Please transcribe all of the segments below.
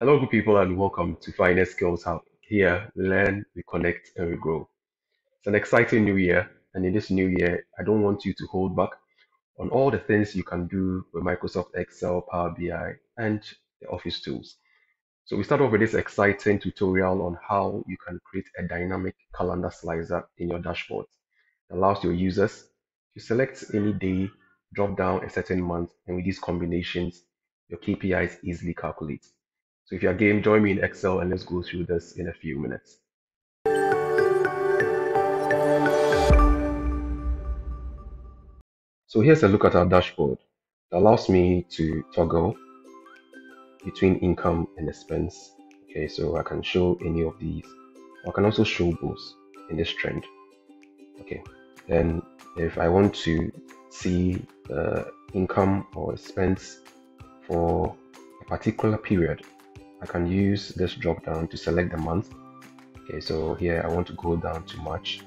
Hello, good people, and welcome to Finex Skills Hub. Here, we learn, we connect, and we grow. It's an exciting new year, and in this new year, I don't want you to hold back on all the things you can do with Microsoft Excel, Power BI, and the Office tools. So we start off with this exciting tutorial on how you can create a dynamic calendar slicer in your dashboard. It allows your users to select any day, drop down a certain month, and with these combinations, your KPIs easily calculate. So if you're game, join me in Excel and let's go through this in a few minutes. So here's a look at our dashboard. It allows me to toggle between income and expense. Okay, so I can show any of these. I can also show both in this trend. Okay, then if I want to see the income or expense for a particular period, I can use this drop down to select the month. Okay, so here I want to go down to March,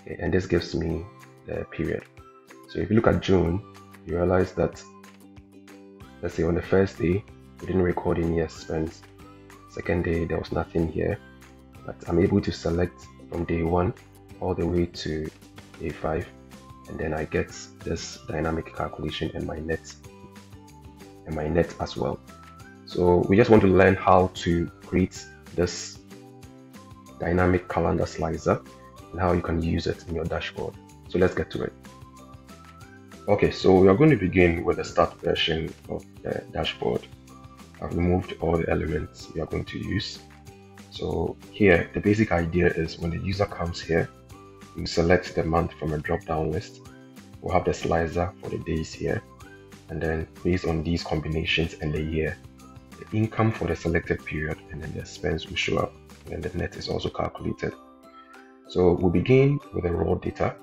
okay, and this gives me the period. So if you look at June, you realize that, let's say on the first day, we didn't record any expense. Second day, there was nothing here, but I'm able to select from day one all the way to day five, and then I get this dynamic calculation and my net and my net as well. So we just want to learn how to create this dynamic calendar slicer and how you can use it in your dashboard. So let's get to it. Okay, so we are going to begin with the start version of the dashboard. I've removed all the elements we are going to use. So here, the basic idea is when the user comes here, you select the month from a drop-down list. We'll have the slicer for the days here. And then based on these combinations and the year, the income for the selected period and then the expense will show up and the net is also calculated. So we'll begin with the raw data.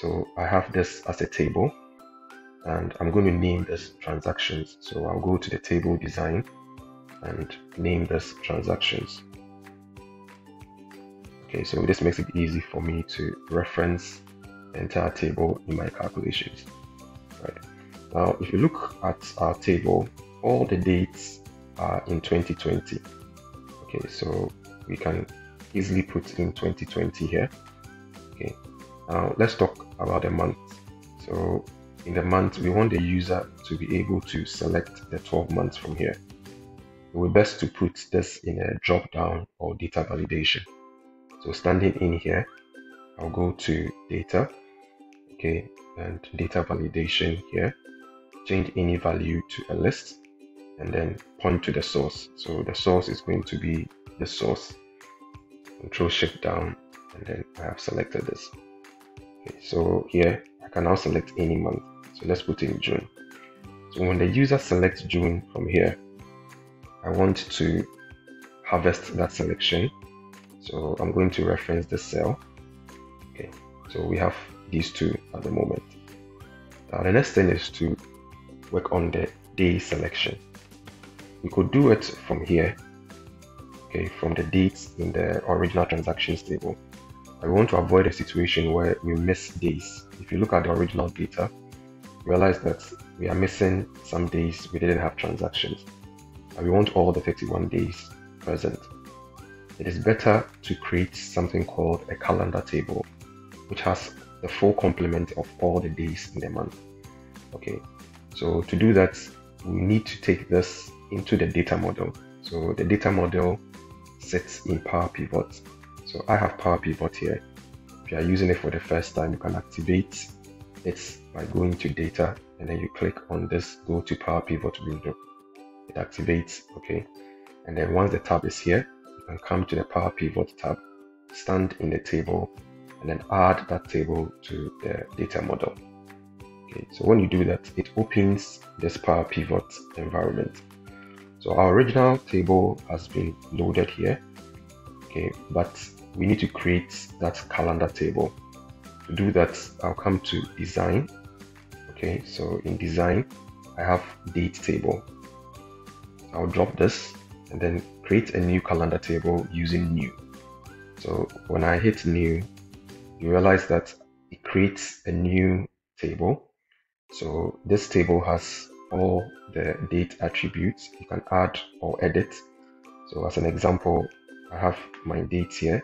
So I have this as a table and I'm going to name this transactions. So I'll go to the table design and name this transactions. Okay, so this makes it easy for me to reference the entire table in my calculations. Right. Now, if you look at our table, all the dates in 2020. Okay, so we can easily put in 2020 here. Okay, now let's talk about the month. So in the month, we want the user to be able to select the 12 months from here. It will best to put this in a drop down or data validation. So standing in here, I'll go to data, okay, and data validation here, change any value to a list and then point to the source. So the source is going to be the source. Control shift down and then I have selected this. Okay, so here I can now select any month. So let's put in June. So when the user selects June from here, I want to harvest that selection. So I'm going to reference the cell. Okay, so we have these two at the moment. Now the next thing is to work on the day selection we could do it from here okay from the dates in the original transactions table. I want to avoid a situation where we miss days. If you look at the original data realize that we are missing some days we didn't have transactions. And we want all the 31 days present. It is better to create something called a calendar table which has the full complement of all the days in the month. Okay so to do that we need to take this into the data model. So the data model sits in Power Pivot. So I have Power Pivot here. If you are using it for the first time, you can activate it by going to data and then you click on this go to Power Pivot window. It activates, okay. And then once the tab is here, you can come to the Power Pivot tab, stand in the table, and then add that table to the data model. Okay, so when you do that, it opens this Power Pivot environment. So our original table has been loaded here. Okay, but we need to create that calendar table. To do that, I'll come to design. Okay, so in design, I have date table. I'll drop this and then create a new calendar table using new. So when I hit new, you realize that it creates a new table. So this table has all the date attributes you can add or edit So as an example, I have my dates here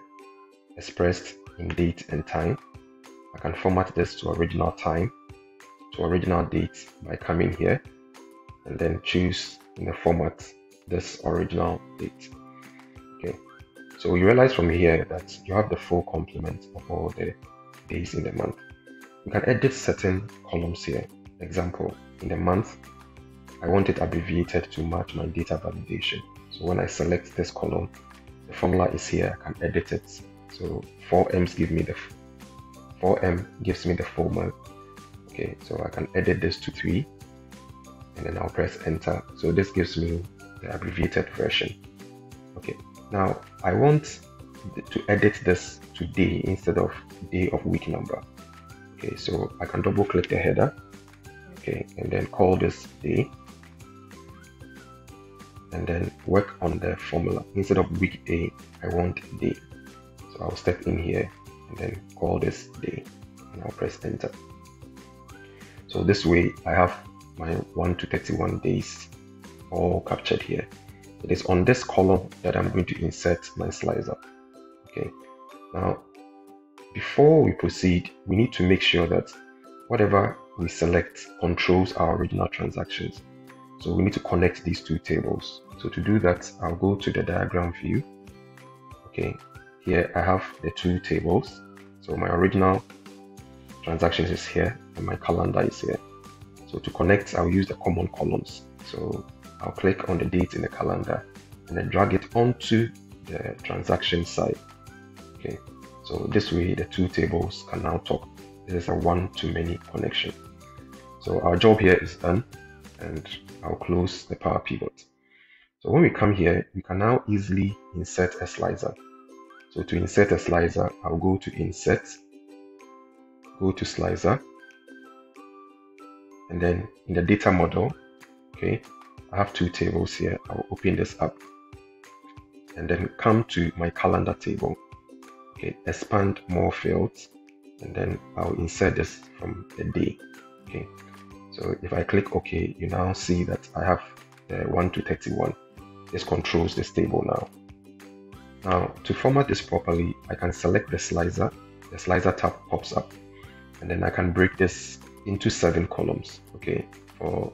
expressed in date and time. I can format this to original time, to original date by coming here and then choose in the format this original date. Okay, so you realize from here that you have the full complement of all the days in the month. You can edit certain columns here. Example, in the month, I want it abbreviated to match my data validation. So when I select this column, the formula is here, I can edit it. So 4M's give me the 4M gives me the full month. Okay, so I can edit this to 3 and then I'll press enter. So this gives me the abbreviated version. Okay, now I want to edit this to day instead of day of week number. Okay, so I can double click the header. Okay, and then call this day. And then work on the formula. Instead of weekday, I want day. So I'll step in here and then call this day. And I'll press enter. So this way I have my 1 to 31 days all captured here. It is on this column that I'm going to insert my slicer. Okay, now before we proceed, we need to make sure that whatever we select controls our original transactions. So we need to connect these two tables. So to do that, I'll go to the diagram view. Okay, here I have the two tables. So my original transactions is here and my calendar is here. So to connect, I'll use the common columns. So I'll click on the date in the calendar and then drag it onto the transaction side. Okay, so this way the two tables can now talk. This is a one-to-many connection. So our job here is done and I'll close the power pivot. So when we come here, we can now easily insert a slicer. So to insert a slicer, I'll go to insert, go to slicer, and then in the data model okay I have two tables here I'll open this up and then come to my calendar table okay expand more fields and then I'll insert this from the day okay? So if I click OK you now see that I have the 1 to 31 this controls this table now. Now to format this properly I can select the slicer. The slicer tab pops up and then I can break this into seven columns okay for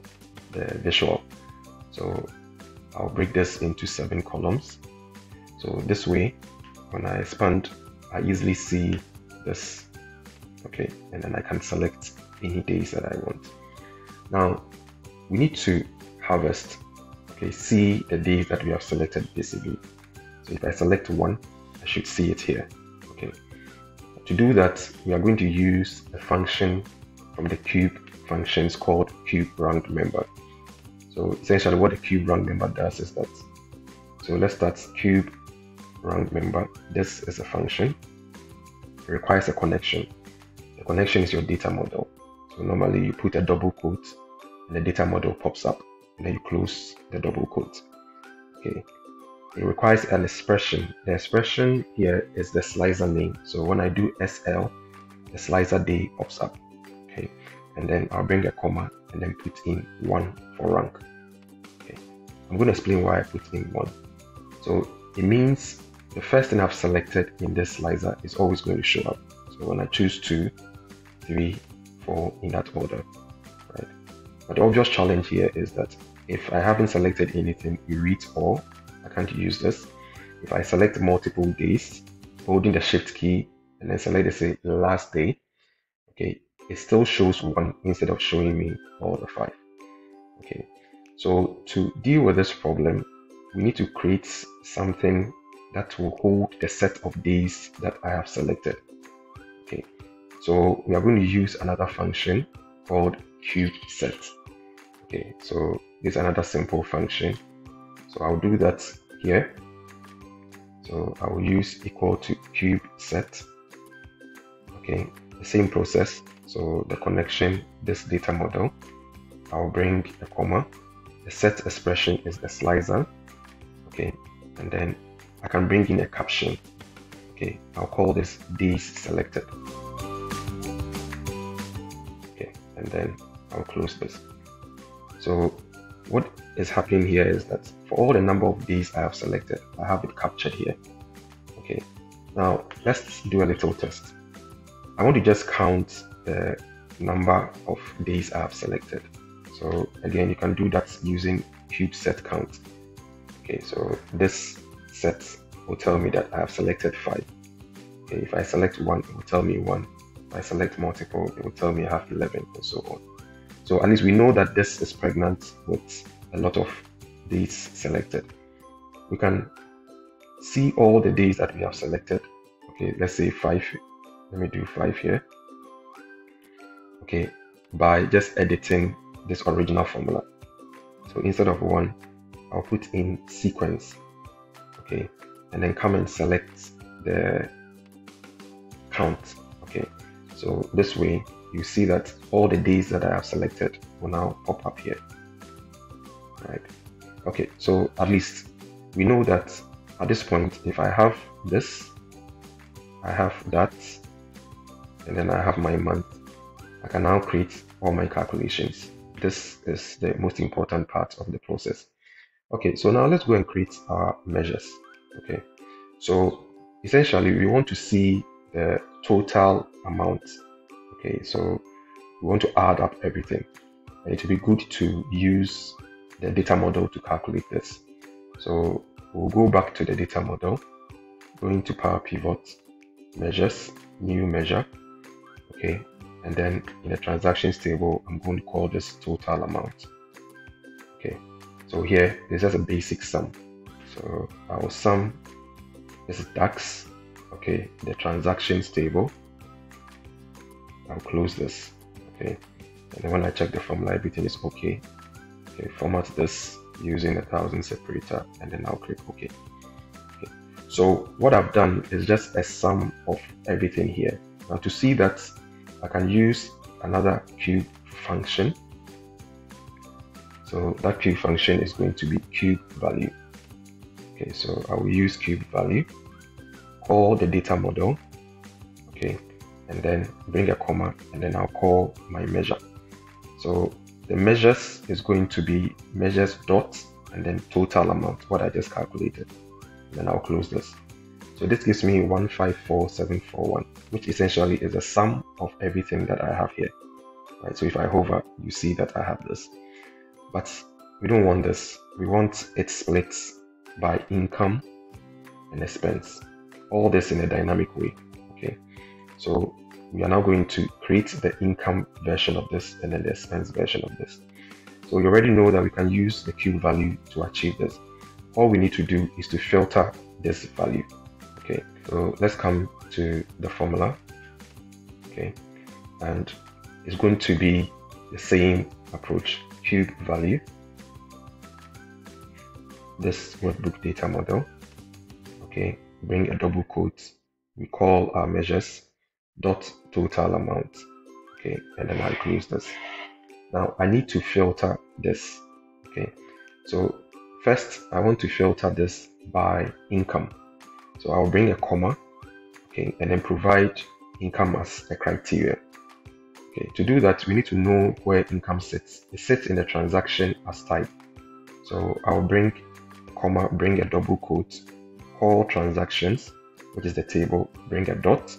the visual. So I'll break this into seven columns. So this way when I expand I easily see this okay and then I can select any days that I want now we need to harvest okay see the days that we have selected basically so if I select one I should see it here okay to do that we are going to use a function from the cube functions called cube ranked member. So essentially what the cube ranked member does is that, so let's start cube ranked member. This is a function. It requires a connection. Connection is your data model. So normally you put a double quote and the data model pops up and then you close the double quote. Okay. It requires an expression. The expression here is the slicer name. So when I do SL, the slicer day pops up okay and then I'll bring a comma and then put in one for rank okay I'm going to explain why I put in one so it means the first thing I've selected in this slicer is always going to show up so when I choose two three four in that order right but the obvious challenge here is that if I haven't selected anything it reads all I can't use this if I select multiple days holding the shift key and then select say last day okay it still shows one instead of showing me all the five. Okay, so to deal with this problem, we need to create something that will hold the set of days that I have selected. So we are going to use another function called cube set. Okay, so this is another simple function. So I'll do that here. So I will use equal to cube set. Okay, the same process. So the connection, this data model, I'll bring a comma. The set expression is the slicer. Okay, and then I can bring in a caption. Okay, I'll call this days selected. And then I'll close this. So what is happening here is that for all the number of days I have selected, I have it captured here. Okay, now let's do a little test. I want to just count the number of days I have selected. So again, you can do that using cube set count. Okay, so this set will tell me that I have selected five. Okay, if I select one, it will tell me one. I select multiple, it will tell me I have 11 and so on. So at least we know that this is pregnant with a lot of days selected. We can see all the days that we have selected. Okay, let's say five. Let me do five here. Okay, by just editing this original formula. So instead of one, I'll put in sequence. Okay, and then come and select the count. So this way you see that all the days that I have selected will now pop up here. Right. Okay, so at least we know that at this point, if I have this, I have that, and then I have my month, I can now create all my calculations. This is the most important part of the process. Okay, so now let's go and create our measures. Okay, so essentially we want to see the total amount. Okay, so we want to add up everything. And it will be good to use the data model to calculate this. So we'll go back to the data model, going to Power Pivot, measures, new measure. Okay, and then in the transactions table, I'm going to call this total amount. Okay, so here this is a basic sum. So our sum this is DAX. Okay, the transactions table. I'll close this. Okay, and then when I check the formula, everything is okay. Okay, format this using a thousand separator, and then I'll click OK. Okay, so what I've done is just a sum of everything here. Now to see that I can use another cube function. So that cube function is going to be cube value. Okay, so I will use cube value, call the data model, okay, and then bring a comma, and then I'll call my measure. So the measures is going to be measures dot and then total amount, what I just calculated. And then I'll close this. So this gives me 154741, which essentially is the sum of everything that I have here. Right, so if I hover, you see that I have this. But we don't want this. We want it split by income and expense. All this in a dynamic way. Okay. So we are now going to create the income version of this and then the expense version of this. So we already know that we can use the cube value to achieve this. All we need to do is to filter this value. Okay, so let's come to the formula. Okay, and it's going to be the same approach cube value this workbook data model okay bring a double quote we call our measures dot total amount okay and then i close this now i need to filter this okay so first i want to filter this by income so I'll bring a comma, okay, and then provide income as a criteria. Okay, to do that, we need to know where income sits. It sits in the transaction as type. So I'll bring comma, bring a double quote, call transactions, which is the table, bring a dot.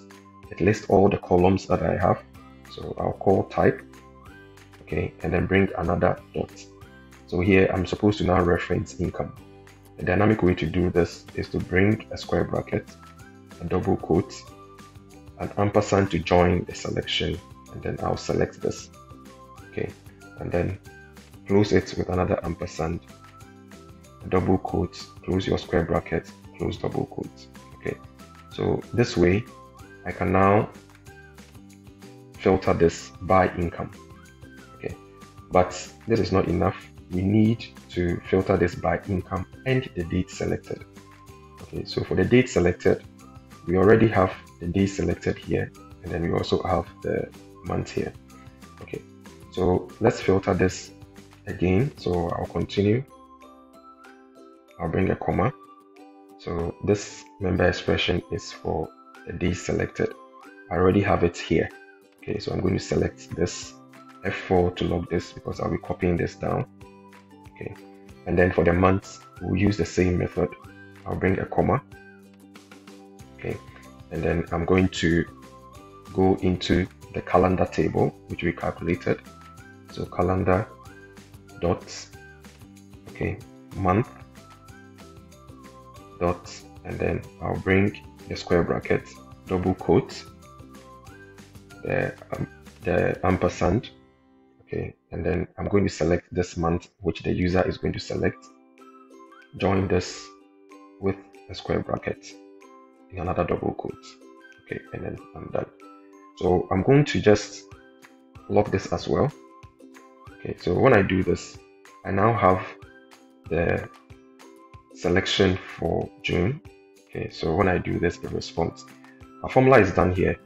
It lists all the columns that I have. So I'll call type, okay, and then bring another dot. So here I'm supposed to now reference income. A dynamic way to do this is to bring a square bracket, a double quote, an ampersand to join the selection, and then I'll select this. Okay, and then close it with another ampersand, double quote, close your square bracket, close double quotes Okay, so this way I can now filter this by income. Okay, but this is not enough we need to filter this by income and the date selected. Okay, so for the date selected, we already have the day selected here, and then we also have the month here. Okay, so let's filter this again. So I'll continue. I'll bring a comma. So this member expression is for the day selected. I already have it here. Okay, so I'm going to select this F4 to log this because I'll be copying this down okay And then for the months, we'll use the same method. I'll bring a comma. Okay. And then I'm going to go into the calendar table, which we calculated. So calendar dot, okay, month dot, and then I'll bring the square bracket, double quote, the, um, the ampersand, okay, and then I'm going to select this month, which the user is going to select, join this with a square bracket in another double quote, okay, and then I'm done. So I'm going to just lock this as well. Okay, so when I do this, I now have the selection for June. Okay, so when I do this, the response. Our formula is done here.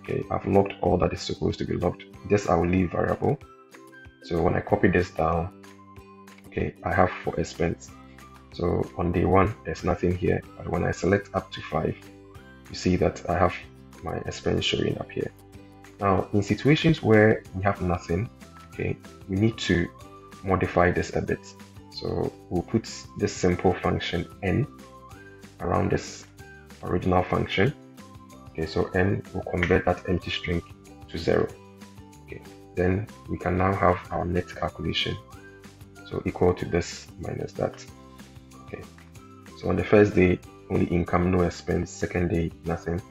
Okay, I've locked all that is supposed to be locked. This I will leave variable. So when I copy this down, okay, I have for expense. So on day one, there's nothing here. But when I select up to five, you see that I have my expense showing up here. Now, in situations where we have nothing, okay, we need to modify this a bit. So we'll put this simple function n around this original function. Okay, so n will convert that empty string to zero. Okay, then we can now have our net calculation. So equal to this minus that. Okay, so on the first day, only income, no expense. Second day, nothing.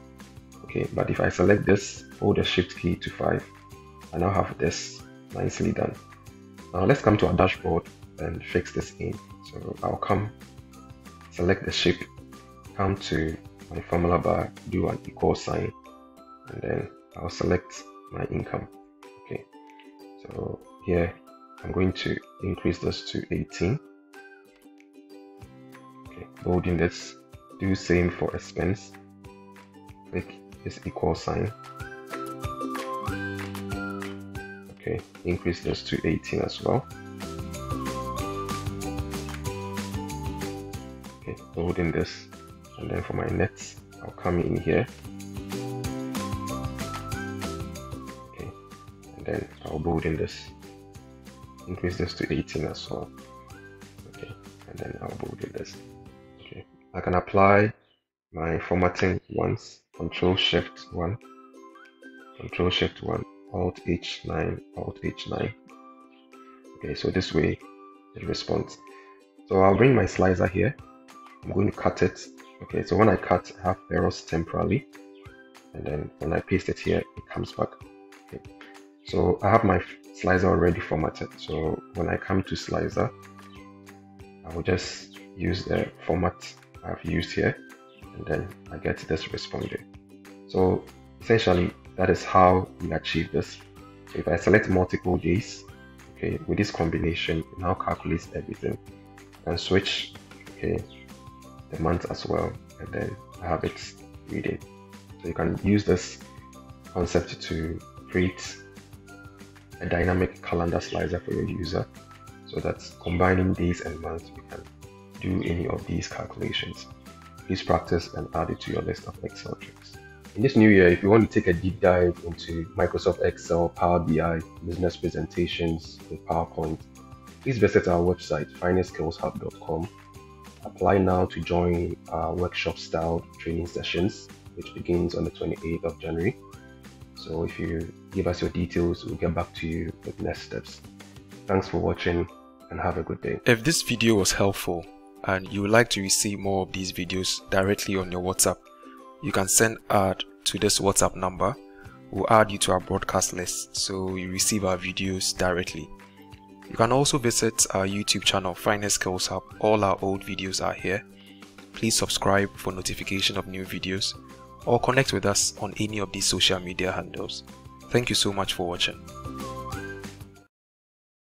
Okay, but if I select this, hold the shift key to 5, I now have this nicely done. Now let's come to our dashboard and fix this in. So I'll come, select the shape, come to my formula bar, do an equal sign, and then I'll select my income. Okay, so here I'm going to increase this to 18. Okay, bolding this, do same for expense. Click this equal sign. Okay, increase this to 18 as well. Loading this. And then for my nets, I'll come in here. Okay, and then I'll bold in this. Increase this to 18 as well. Okay, and then I'll bold in this. Okay, I can apply my formatting once Control Shift 1, Control Shift 1, Alt H9, Alt H9. Okay, so this way it responds. So I'll bring my slicer here. I'm going to cut it. Okay, so when I cut, I have errors temporarily. And then when I paste it here, it comes back. Okay. So I have my slicer already formatted. So when I come to slicer, I will just use the format I've used here and then I get this responding. So essentially, that is how we achieve this. So if I select multiple days, okay, with this combination, it now calculates everything and switch, okay, the month as well, and then have it reading. So you can use this concept to create a dynamic calendar slicer for your user so that combining days and months, you can do any of these calculations. Please practice and add it to your list of Excel tricks. In this new year, if you want to take a deep dive into Microsoft Excel, Power BI, business presentations, and PowerPoint, please visit our website, finexskillshub.com. Apply now to join our workshop style training sessions, which begins on the 28th of January. So if you give us your details, we'll get back to you with next steps. Thanks for watching and have a good day. If this video was helpful and you would like to receive more of these videos directly on your WhatsApp, you can send ad to this WhatsApp number. We'll add you to our broadcast list so you receive our videos directly. You can also visit our YouTube channel, Finex Skills Hub. All our old videos are here. Please subscribe for notification of new videos or connect with us on any of these social media handles. Thank you so much for watching.